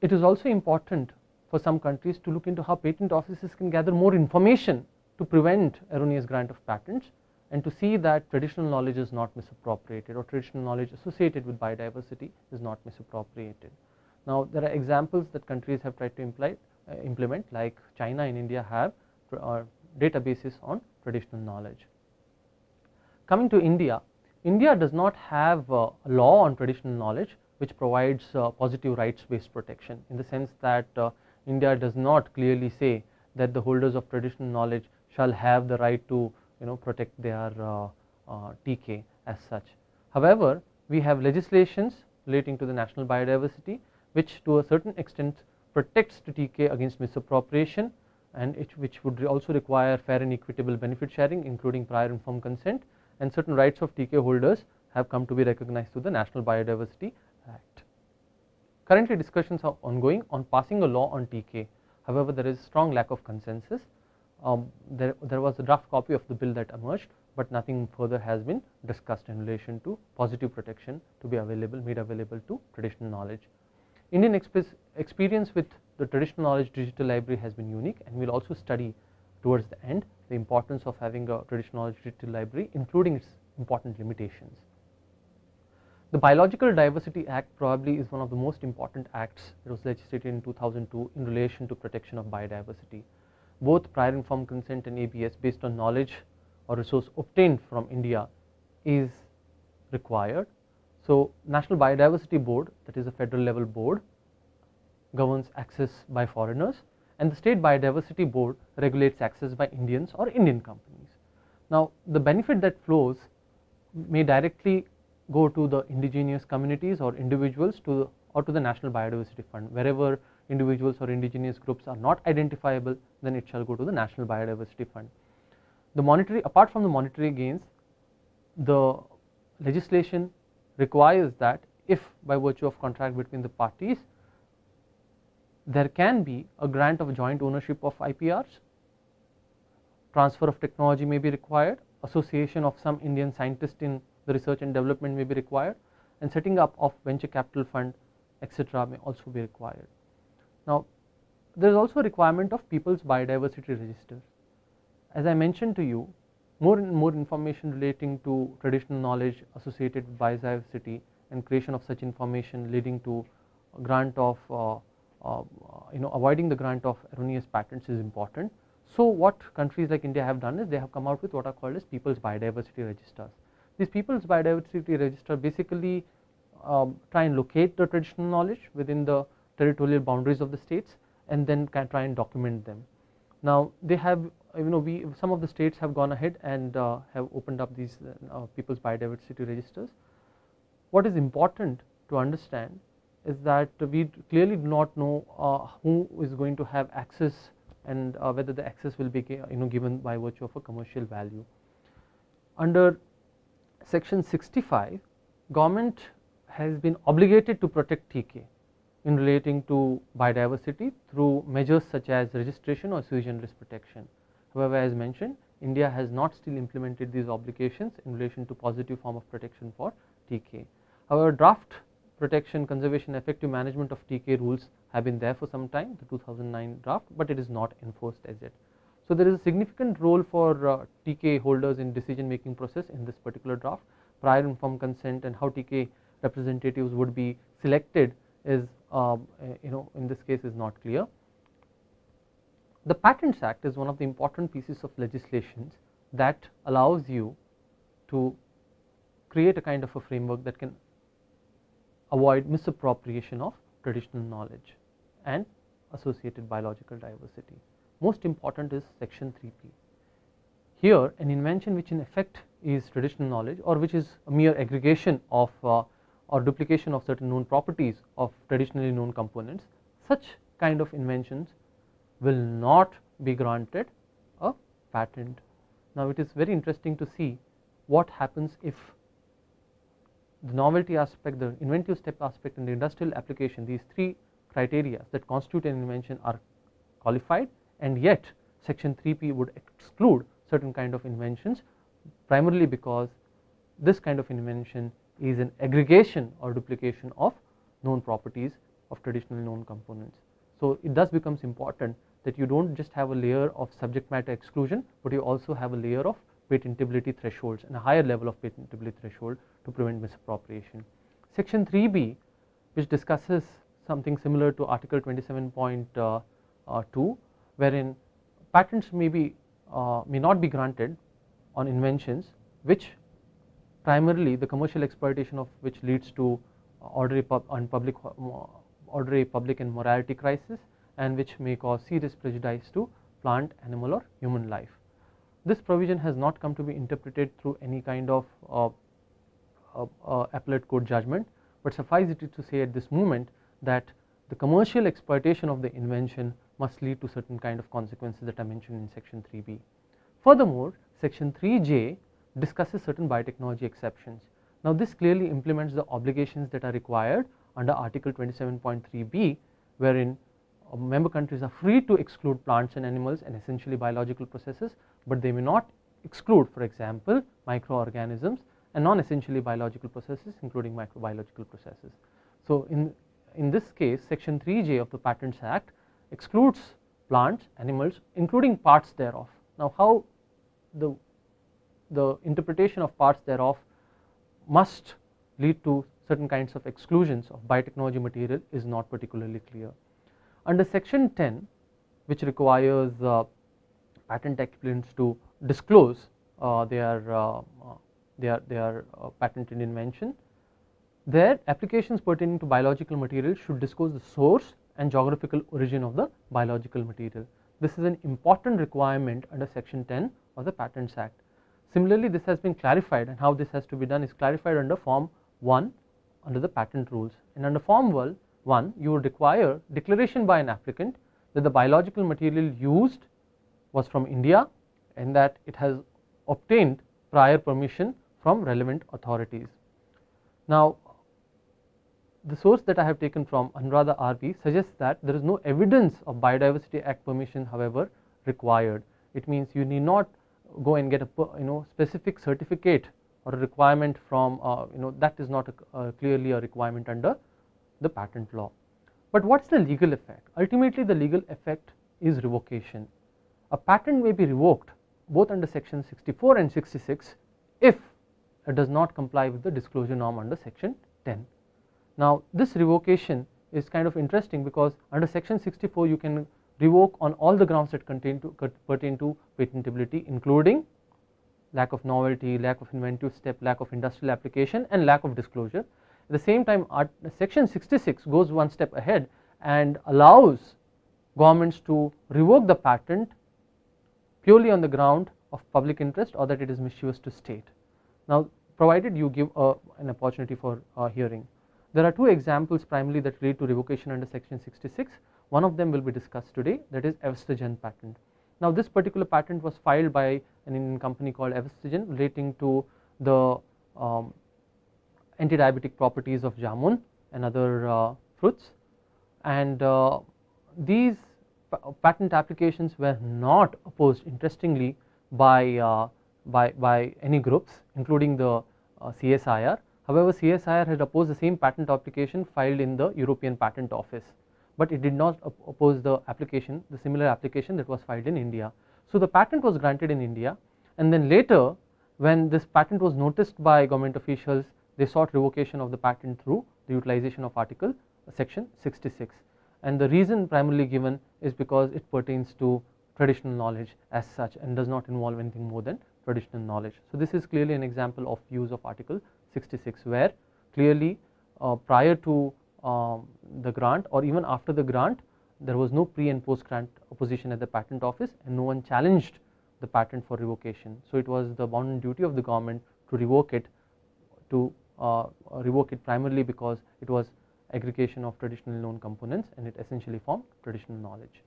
it is also important for some countries to look into how patent offices can gather more information to prevent erroneous grant of patents and to see that traditional knowledge is not misappropriated or traditional knowledge associated with biodiversity is not misappropriated. Now there are examples that countries have tried to imply, uh, implement like China and India have uh, databases on traditional knowledge. Coming to India, India does not have uh, a law on traditional knowledge which provides uh, positive rights based protection in the sense that uh, India does not clearly say that the holders of traditional knowledge shall have the right to you know protect their uh, TK as such. However, we have legislations relating to the national biodiversity which to a certain extent protects the TK against misappropriation and it, which would also require fair and equitable benefit sharing including prior informed consent and certain rights of TK holders have come to be recognized through the National Biodiversity Act. Currently discussions are ongoing on passing a law on TK. However, there is strong lack of consensus. Um, there, there was a draft copy of the bill that emerged, but nothing further has been discussed in relation to positive protection to be available, made available to traditional knowledge. Indian experience with the traditional knowledge digital library has been unique and we will also study towards the end the importance of having a traditional knowledge digital library including its important limitations. The Biological Diversity Act probably is one of the most important acts that was legislated in 2002 in relation to protection of biodiversity. Both prior informed consent and ABS based on knowledge or resource obtained from India is required. So, National Biodiversity Board that is a federal level board governs access by foreigners and the State Biodiversity Board regulates access by Indians or Indian companies. Now, the benefit that flows may directly go to the indigenous communities or individuals to or to the National Biodiversity Fund. Wherever individuals or indigenous groups are not identifiable, then it shall go to the National Biodiversity Fund. The monetary, apart from the monetary gains, the legislation requires that if by virtue of contract between the parties, there can be a grant of joint ownership of IPRs, transfer of technology may be required, association of some Indian scientists in the research and development may be required and setting up of venture capital fund etc may also be required. Now there is also a requirement of people's biodiversity register. As I mentioned to you more and more information relating to traditional knowledge associated with biodiversity and creation of such information leading to grant of uh, uh, you know avoiding the grant of erroneous patents is important. So what countries like India have done is they have come out with what are called as people's biodiversity registers. These people's biodiversity register basically um, try and locate the traditional knowledge within the territorial boundaries of the states and then can try and document them. Now they have you know we some of the states have gone ahead and uh, have opened up these uh, people's biodiversity registers. What is important to understand is that we clearly do not know uh, who is going to have access and uh, whether the access will be you know given by virtue of a commercial value. Under section 65 government has been obligated to protect TK in relating to biodiversity through measures such as registration or sui generis protection. However, as mentioned India has not still implemented these obligations in relation to positive form of protection for TK. However, draft protection conservation effective management of TK rules have been there for some time the 2009 draft, but it is not enforced as yet. So there is a significant role for uh, TK holders in decision making process in this particular draft. Prior informed consent and how TK representatives would be selected is um, uh, you know in this case is not clear. The Patents Act is one of the important pieces of legislation that allows you to create a kind of a framework that can avoid misappropriation of traditional knowledge and associated biological diversity most important is section 3p. Here an invention which in effect is traditional knowledge or which is a mere aggregation of uh, or duplication of certain known properties of traditionally known components such kind of inventions will not be granted a patent. Now it is very interesting to see what happens if the novelty aspect, the inventive step aspect and the industrial application these three criteria that constitute an invention are qualified and yet section 3p would exclude certain kind of inventions primarily because this kind of invention is an aggregation or duplication of known properties of traditionally known components. So, it thus becomes important that you do not just have a layer of subject matter exclusion, but you also have a layer of patentability thresholds and a higher level of patentability threshold to prevent misappropriation. Section 3b which discusses something similar to article 27.2 uh, wherein patents may be uh, may not be granted on inventions which primarily the commercial exploitation of which leads to ordinary pub public ordinary public and morality crisis and which may cause serious prejudice to plant, animal or human life. This provision has not come to be interpreted through any kind of uh, uh, uh, appellate court judgment, but suffice it to say at this moment that the commercial exploitation of the invention must lead to certain kind of consequences that are mentioned in section 3b. Furthermore, section 3j discusses certain biotechnology exceptions. Now this clearly implements the obligations that are required under article 27.3b wherein uh, member countries are free to exclude plants and animals and essentially biological processes, but they may not exclude for example microorganisms and non essentially biological processes including microbiological processes. So in, in this case section 3j of the patents act excludes plants, animals including parts thereof. Now how the, the interpretation of parts thereof must lead to certain kinds of exclusions of biotechnology material is not particularly clear. Under section 10 which requires uh, patent applicants to disclose uh, their, uh, their, their uh, patented invention, their applications pertaining to biological material should disclose the source and geographical origin of the biological material. This is an important requirement under section 10 of the Patents Act. Similarly, this has been clarified and how this has to be done is clarified under form 1 under the patent rules and under form 1 you would require declaration by an applicant that the biological material used was from India and that it has obtained prior permission from relevant authorities. Now the source that I have taken from Anuradha RV suggests that there is no evidence of Biodiversity Act permission however required. It means you need not go and get a you know specific certificate or a requirement from uh, you know that is not a, clearly a requirement under the patent law. But what is the legal effect? Ultimately the legal effect is revocation. A patent may be revoked both under section 64 and 66 if it does not comply with the disclosure norm under section 10. Now this revocation is kind of interesting because under section 64 you can revoke on all the grounds that contain to, pertain to patentability including lack of novelty, lack of inventive step, lack of industrial application and lack of disclosure. At the same time section 66 goes one step ahead and allows governments to revoke the patent purely on the ground of public interest or that it is mischievous to state. Now provided you give a, an opportunity for a hearing. There are two examples primarily that lead to revocation under section 66 one of them will be discussed today that is Avesthagen patent. Now this particular patent was filed by an Indian company called Avesthagen relating to the um, anti-diabetic properties of jamun and other uh, fruits and uh, these patent applications were not opposed interestingly by, uh, by, by any groups including the uh, CSIR. However, CSIR had opposed the same patent application filed in the European Patent Office but it did not oppose the application the similar application that was filed in India. So the patent was granted in India and then later when this patent was noticed by government officials they sought revocation of the patent through the utilization of article section 66 and the reason primarily given is because it pertains to traditional knowledge as such and does not involve anything more than traditional knowledge. So this is clearly an example of use of article 66 where clearly uh, prior to um, the grant or even after the grant there was no pre and post grant opposition at the patent office and no one challenged the patent for revocation. So it was the bounden duty of the government to revoke it to uh, revoke it primarily because it was aggregation of traditional known components and it essentially formed traditional knowledge.